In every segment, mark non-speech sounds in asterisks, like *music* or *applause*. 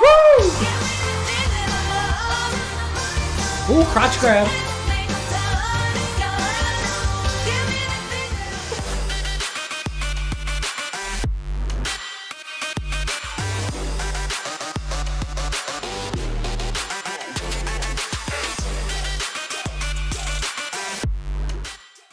Woo! Ooh, crotch grab.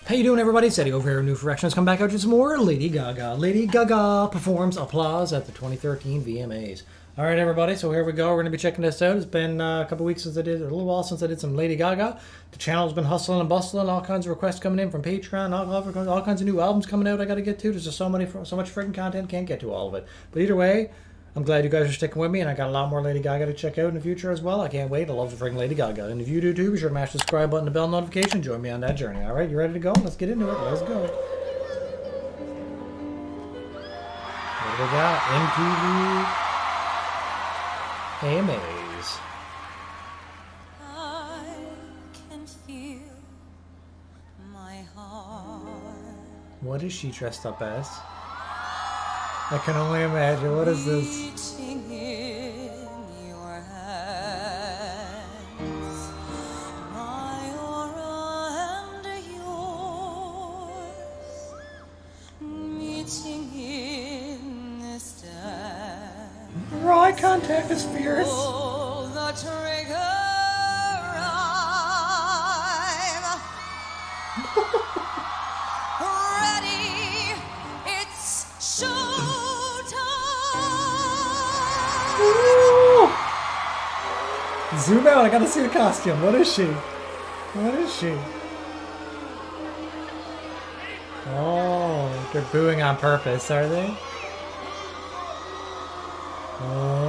How you doing, everybody? It's Eddie over here, Newfie Reactions. Come back out to some more Lady Gaga. Lady Gaga performs applause at the 2013 VMAs. All right, everybody. So here we go. We're going to be checking this out. It's been uh, a couple weeks since I did, a little while since I did some Lady Gaga. The channel's been hustling and bustling. All kinds of requests coming in from Patreon. All, all, kinds of new albums coming out. I got to get to. There's just so many, so much freaking content. Can't get to all of it. But either way, I'm glad you guys are sticking with me, and I got a lot more Lady Gaga to check out in the future as well. I can't wait. I love the freaking Lady Gaga. And if you do too, be sure to mash the subscribe button, the bell notification. Join me on that journey. All right, you ready to go? Let's get into it. Let's go. What do we got? MTV VMAs. I can feel my heart What is she dressed up as? I can only imagine. What is this? in eye contact is fierce. The trigger. *laughs* Ready. It's showtime. Zoom out. I gotta see the costume. What is she? What is she? Oh, they're booing on purpose, are they? Oh,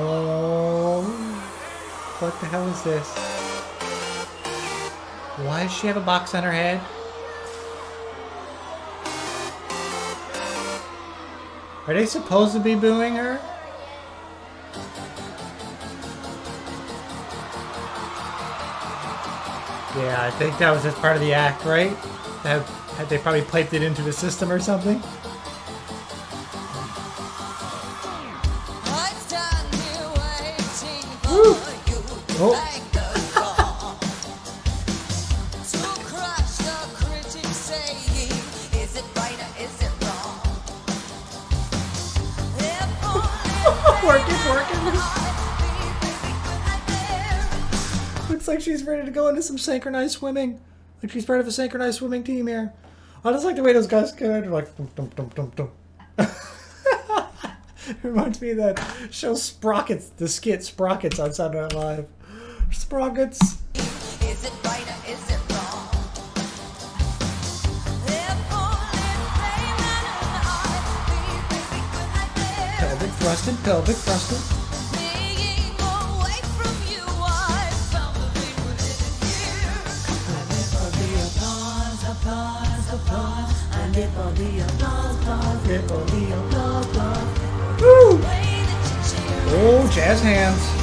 what the hell is this? Why does she have a box on her head? Are they supposed to be booing her? Yeah, I think that was just part of the act, right? They probably piped it into the system or something? Is it is it *laughs* Looks like she's ready to go into some synchronized swimming. Like she's part of a synchronized swimming team here. I just like the way those guys go. They're like, dum dum dum dum dum. *laughs* Reminds me of that show Sprockets, the skit Sprockets on Saturday Night Live. Sprockets. Thrusting, pelvic thrusting. The thing within. Woo! Oh, jazz hands.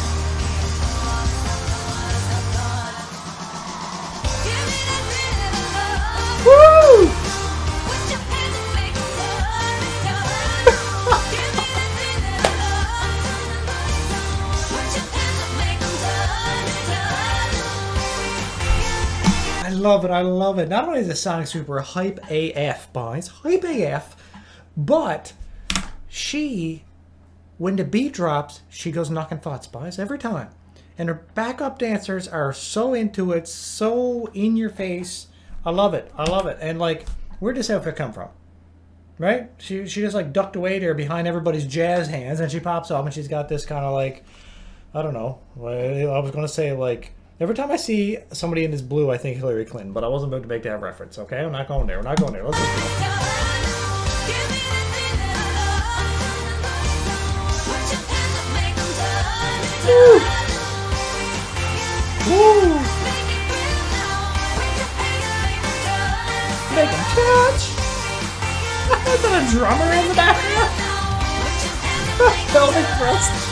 Love it. I love it. Not only is the Sonic Super hype AF, boys, hype AF, but she, when the beat drops, she goes knocking thoughts, boys, every time. And her backup dancers are so into it, so in your face. I love it. I love it. And like, where'd this outfit come from? Right? She she just like ducked away there behind everybody's jazz hands, and she pops up and she's got this kind of like, I don't know. I was gonna say like every time I see somebody in this blue, I think Hillary Clinton, but I wasn't about to make that reference. Okay, I'm not going there. We're not going there. Let's go. Turn. Woo! Make it real now. Put your hands and make 'em turn. Make 'em touch. *laughs* Is that a drummer in the background? *laughs* Pelvic thrust.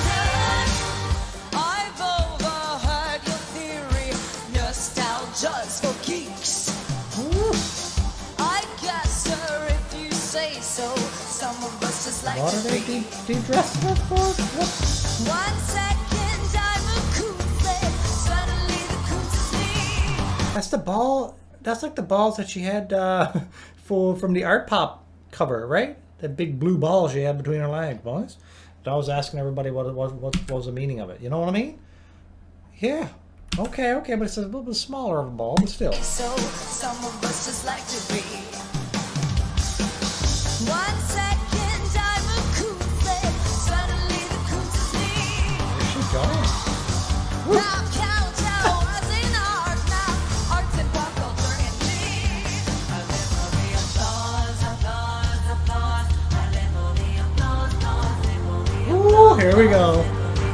so. Some of us just like what to are they de- dress for? One second, I'm a. Suddenly the is me. That's the ball. That's like the balls that she had uh, *laughs* for from the Artpop cover, right? That big blue ball she had between her legs, boys. But I was asking everybody what, what, what, what was the meaning of it. You know what I mean? Yeah. Okay, okay, but it's a little bit smaller of a ball, but still. So, some of us just like to be.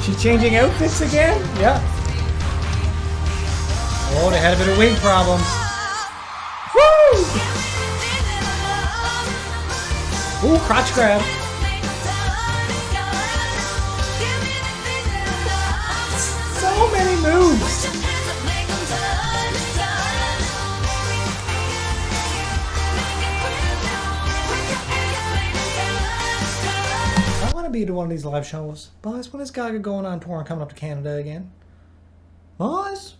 She's changing outfits again? Yeah. Oh, they had a bit of wig problems. Woo! Ooh, crotch grab. Of these live shows. Boys, when is Gaga going on tour and coming up to Canada again? Boys?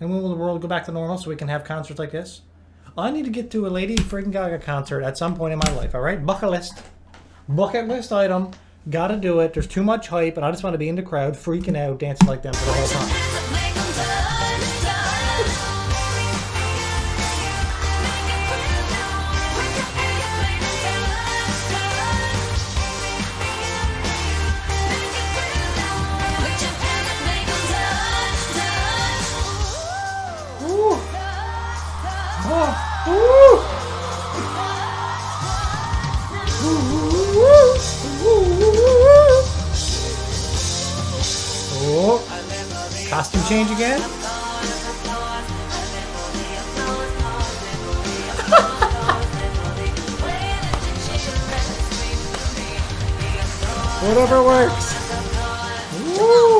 And when will the world go back to normal so we can have concerts like this? I need to get to a Lady Freaking Gaga concert at some point in my life, alright? Bucket list. Bucket list item. Gotta do it. There's too much hype, and I just want to be in the crowd, freaking out, dancing like them for the whole time. Oh. Costume change again? *laughs* Whatever works. Woo.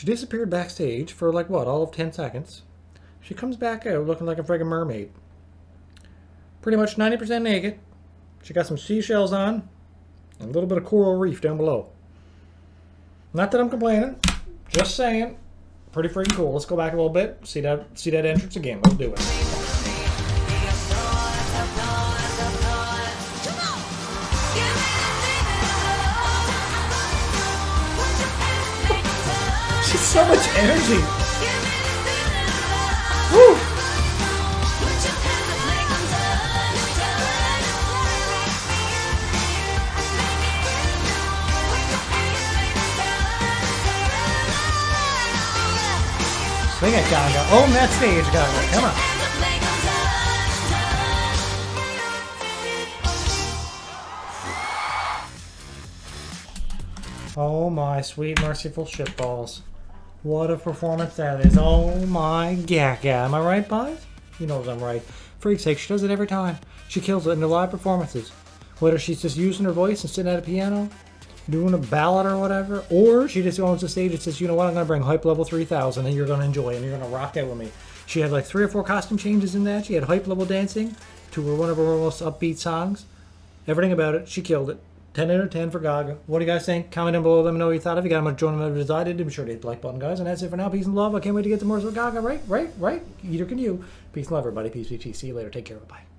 She disappeared backstage for like what, all of 10 seconds. She comes back out looking like a friggin' mermaid. Pretty much 90% naked. She got some seashells on and a little bit of coral reef down below. Not that I'm complaining, just saying. Pretty freaking cool. Let's go back a little bit. See that see that entrance again. Let's do it. She's so much energy. Woo! Swing it, Gaga. Oh, Own that stage, Gaga. Come on. Oh my sweet merciful shitballs. What a performance that is. Oh my gaga. Am I right, boys? You knows I'm right. Freak's sake, she does it every time. She kills it in the live performances. Whether she's just using her voice and sitting at a piano, doing a ballad or whatever, or she just goes to stage and says, you know what, I'm going to bring hype level 3000 and you're going to enjoy and you're going to rock out with me. She had like three or four costume changes in that. She had hype level dancing to one of her most upbeat songs. Everything about it, she killed it. 10 out of 10 for Gaga. What do you guys think? Comment down below. Let me know what you thought. If you got much join them as I did, be sure to hit the like button, guys. And that's it for now. Peace and love. I can't wait to get to more of Gaga. Right, right, right. Either can you. Peace and love, everybody. Peace, peace, peace. See you later. Take care. Bye.